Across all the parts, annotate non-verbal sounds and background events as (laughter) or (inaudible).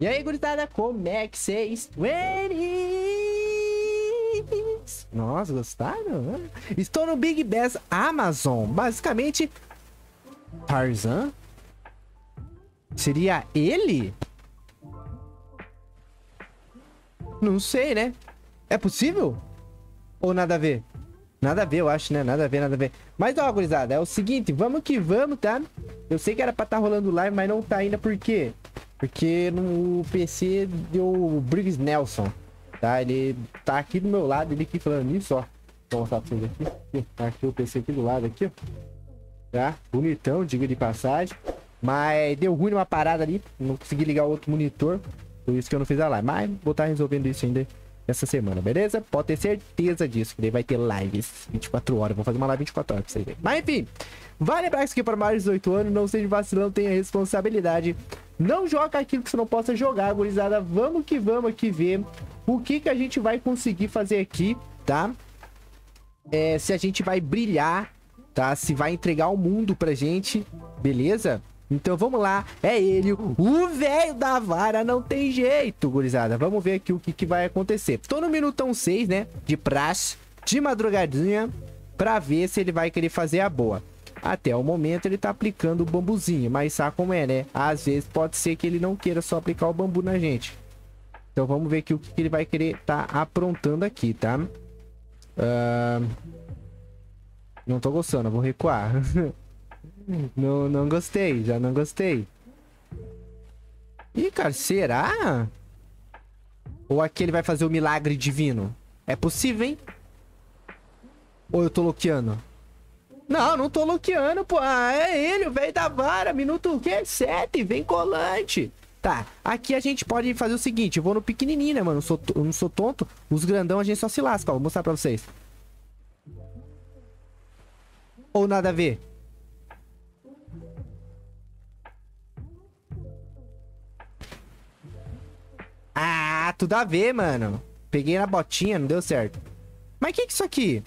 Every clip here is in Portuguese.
E aí, gurizada, como é que vocês Nossa, gostaram? Estou no Big Bass Amazon. Basicamente, Tarzan? Seria ele? Não sei, né? É possível? Ou nada a ver? Nada a ver, eu acho, né? Nada a ver, nada a ver. Mas, ó, gurizada, é o seguinte, vamos que vamos, tá? Eu sei que era pra estar tá rolando live, mas não tá ainda, por quê? Porque no PC deu o Briggs Nelson, tá? Ele tá aqui do meu lado, ele aqui falando isso, ó. Vou mostrar pra vocês aqui. Tá aqui o PC aqui do lado, aqui, ó. Tá? Bonitão, diga de passagem. Mas deu ruim numa parada ali, não consegui ligar o outro monitor. Por isso que eu não fiz a live. Mas vou estar tá resolvendo isso ainda essa semana, beleza? Pode ter certeza disso, que daí vai ter lives 24 horas. Vou fazer uma live 24 horas pra vocês verem. Mas enfim, vale lembrar isso aqui para mais de 18 anos, não seja vacilão, tenha responsabilidade. Não joga aquilo que você não possa jogar, gurizada. Vamos que vamos aqui ver o que, que a gente vai conseguir fazer aqui, tá? É, se a gente vai brilhar, tá? Se vai entregar o mundo pra gente, beleza? Então vamos lá, é ele, o velho da vara, não tem jeito, gurizada. Vamos ver aqui o que, que vai acontecer. Tô no minutão 6, né, de praxe, de madrugadinha, pra ver se ele vai querer fazer a boa. Até o momento ele tá aplicando o bambuzinho, mas sabe como é, né? Às vezes pode ser que ele não queira só aplicar o bambu na gente. Então vamos ver aqui o que, ele vai querer tá aprontando aqui, tá? Uh... Não tô gostando, vou recuar. (laughs) Não, não gostei, já não gostei. Ih, cara, será? Ou aqui ele vai fazer o milagre divino? É possível, hein? Ou eu tô loqueando? Não, não tô loqueando, pô. Ah, é ele, o velho da vara. Minuto o quê? Sete, vem colante. Tá, aqui a gente pode fazer o seguinte. Eu vou no pequenininho, né, mano? Eu, sou, eu não sou tonto. Os grandão a gente só se lasca, ó. Vou mostrar pra vocês. Ou nada a ver? Ah, tudo a ver, mano. Peguei na botinha, não deu certo. Mas o que que é isso aqui?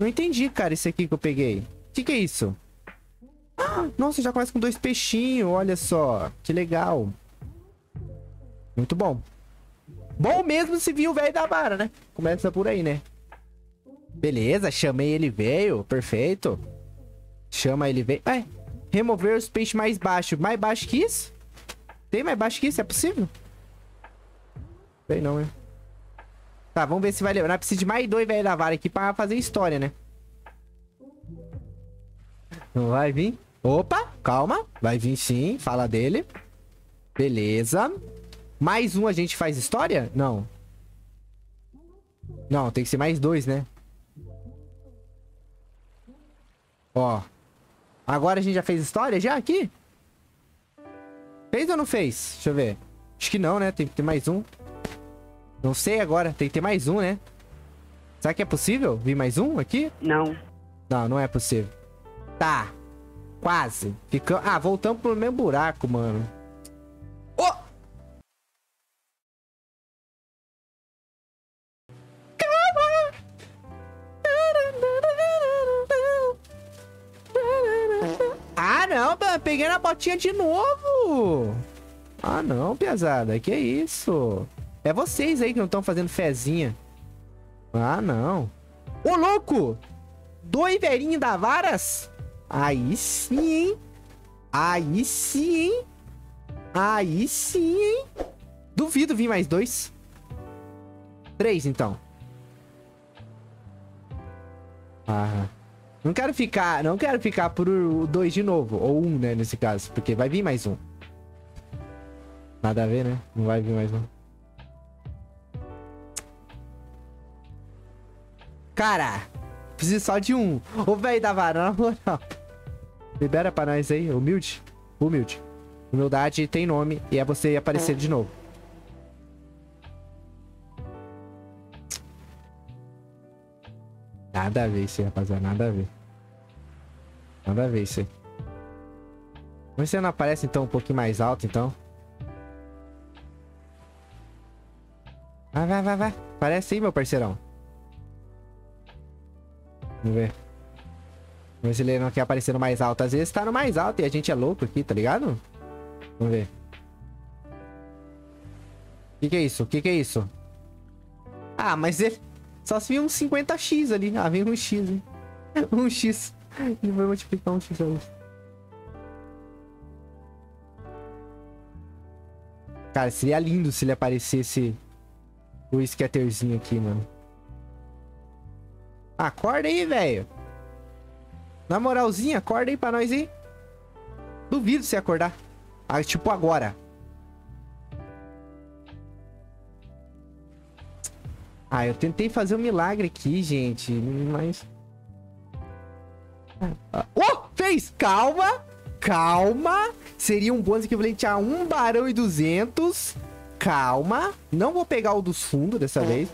Não entendi, cara, isso aqui que eu peguei. O que que é isso? Nossa, já começa com dois peixinhos, olha só. Que legal. Muito bom. Bom mesmo se viu o velho da vara, né? Começa por aí, né? Beleza, chamei ele veio. Perfeito. Chama ele veio. É, remover os peixes mais baixos. Mais baixo que isso? Tem mais baixo que isso? É possível? Sei não, hein? Tá, vamos ver se vai lembrar. Precisa de mais dois velho da vara aqui pra fazer história, né? Não vai vir? Opa, calma. Vai vir sim, fala dele. Beleza. Mais um a gente faz história? Não. Não, tem que ser mais dois, né? Ó. Agora a gente já fez história já aqui? Fez ou não fez? Deixa eu ver. Acho que não, né? Tem que ter mais um. Não sei agora, tem que ter mais um, né? Será que é possível vir mais um aqui? Não. Não, não é possível. Tá. Quase. Ficam... Ah, voltamos pro mesmo buraco, mano. Oh! Ah, não, peguei na botinha de novo. Ah, não, piazada. Que isso? É vocês aí que não estão fazendo fezinha. Ah, não. Ô, louco! Dois velhinhos da varas? Aí sim, hein? Aí sim, hein? Aí sim, hein? Duvido vir mais dois. Três, então. Ah. Não quero ficar... Não quero ficar por dois de novo. Ou um, né, nesse caso. Porque vai vir mais um. Nada a ver, né? Não vai vir mais um. Cara, preciso só de um. Ô, velho da vara, na moral. Libera pra nós aí, humilde. Humilde. Humildade tem nome e é você aparecer de novo. Nada a ver isso aí, rapaziada. Nada a ver. Nada a ver isso aí. Você não aparece então um pouquinho mais alto, então? Vai, vai, vai, vai. Aparece aí, meu parceirão. Vamos ver. Vamos ver se ele não quer aparecer no mais alto. Às vezes tá no mais alto e a gente é louco aqui, tá ligado? Vamos ver. que, que é isso? O que, que é isso? Ah, mas ele... Só se vir um 50x ali. Ah, vem um x, hein? (laughs) Um x. Ele vai multiplicar um x ali. Cara, seria lindo se ele aparecesse o scatterzinho aqui, mano. Acorda aí, velho. Na moralzinha, acorda aí pra nós aí. Duvido você acordar. Ah, tipo agora. Ah, eu tentei fazer um milagre aqui, gente. Mas... Ah, oh! Fez! Calma! Calma! Seria um bônus equivalente a 1 barão e 200. Calma. Não vou pegar o dos fundos dessa vez.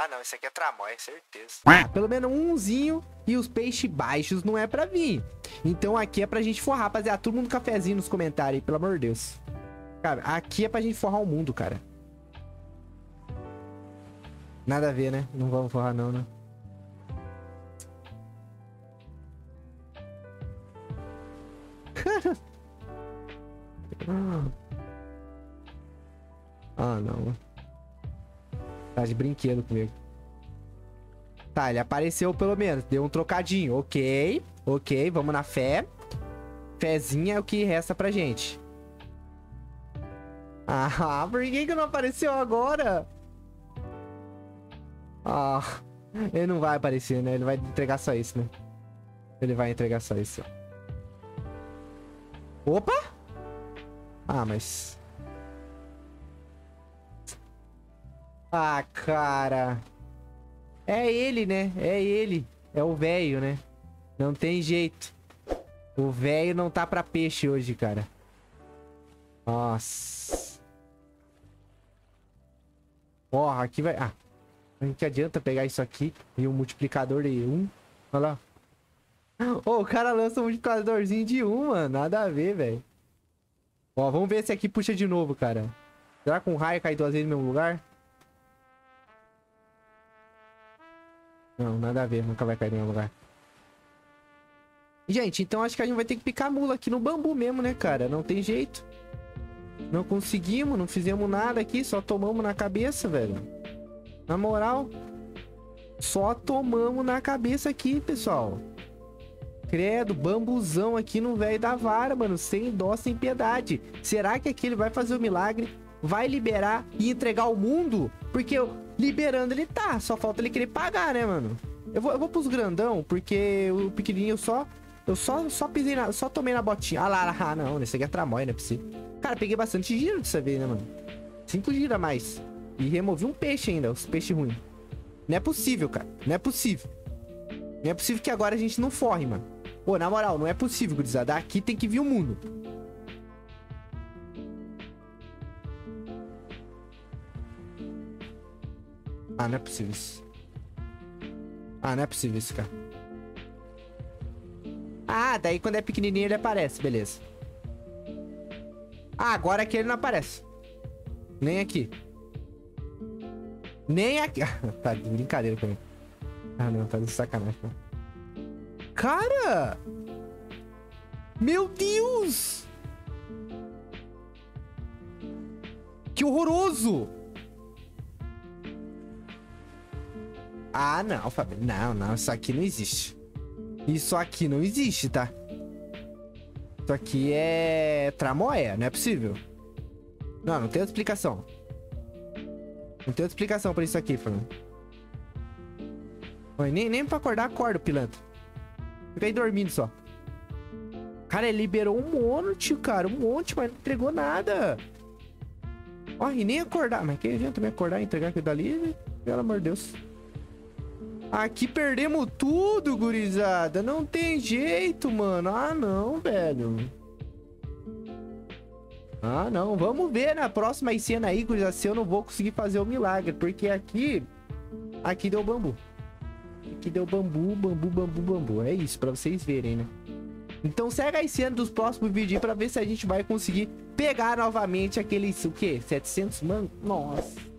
Ah, não. Esse aqui é tramóia, certeza. Ah, pelo menos umzinho e os peixes baixos não é pra vir. Então aqui é pra gente forrar, rapaziada. Todo mundo cafezinho nos comentários aí, pelo amor de Deus. Cara, aqui é pra gente forrar o mundo, cara. Nada a ver, né? Não vamos forrar não, né? (laughs) ah, não. Tá de brinquedo comigo. Tá, ele apareceu pelo menos. Deu um trocadinho. Ok. Ok, vamos na fé. Fezinha é o que resta pra gente. (laughs) Ah, por que que não apareceu agora? Ah, ele não vai aparecer, né? Ele vai entregar só isso, né? Ele vai entregar só isso. Opa! Ah, mas... Ah, cara... É ele, né? É ele. É o velho, né? Não tem jeito. O velho não tá pra peixe hoje, cara. Nossa. Porra, aqui vai... Ah, a que adianta pegar isso aqui e um multiplicador de 1. Olha lá. Oh, o cara lança um multiplicadorzinho de 1, mano. Nada a ver, velho. Ó, vamos ver se aqui puxa de novo, cara. Será que um raio cai duas vezes no mesmo lugar? Não, nada a ver. Nunca vai cair no mesmo lugar. Gente, então acho que a gente vai ter que picar mula aqui no bambu mesmo, né, cara? Não tem jeito. Não conseguimos, não fizemos nada aqui. Só tomamos na cabeça, velho. Na moral, só tomamos na cabeça aqui, pessoal. Credo, bambuzão aqui no velho da vara, mano. Sem dó, sem piedade. Será que aqui ele vai fazer o milagre? Vai liberar e entregar o mundo? Porque liberando ele tá. Só falta ele querer pagar, né, mano? Eu vou, eu vou pros grandão, porque o pequenininho só... Eu só, só pisei na... Só tomei na botinha. Ah lá, ah, não. Esse aqui é tramóia, não é possível. Cara, peguei bastante giro dessa vez, né, mano? Cinco giros a mais. E removi um peixe ainda, os peixes ruins. Não é possível, cara. Não é possível. Não é possível que agora a gente não forre, mano. Pô, na moral, não é possível, gurizada. Aqui tem que vir o mundo. Ah, não é possível isso. Ah, não é possível isso, cara. Ah, daí quando é pequenininho ele aparece, beleza. Ah, agora aqui ele não aparece. Nem aqui. Nem aqui. (laughs) tá de brincadeira comigo. Ah, não, tá de sacanagem. Cara! Meu Deus! Que horroroso! Ah, não, Fábio. Não, não, isso aqui não existe. Isso aqui não existe, tá? Isso aqui é tramóia, não é possível. Não, não tem outra explicação. Não tem outra explicação pra isso aqui, Fernando. Nem, nem pra acordar, acorda, pilantra. Fica aí dormindo só. Cara, ele liberou um monte, cara. Um monte, mas não entregou nada. Ó, e nem acordar. Mas que adianta me acordar e entregar aquilo dali? Pelo amor de Deus. Aqui perdemos tudo, gurizada. Não tem jeito, mano. Ah, não, velho. Ah, não. Vamos ver na próxima cena aí, gurizada, se eu não vou conseguir fazer o milagre. Porque aqui... Aqui deu bambu. Aqui deu bambu, bambu, bambu, bambu. É isso, pra vocês verem, né? Então segue a cena dos próximos vídeos pra ver se a gente vai conseguir pegar novamente aqueles, o quê? 700 mano? Nossa.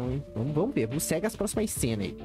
Não, hein? Vamos, vamos ver. Vamos segue as próximas cenas aí.